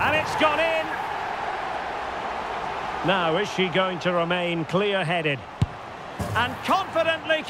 And it's gone in. Now, is she going to remain clear-headed? And confidently.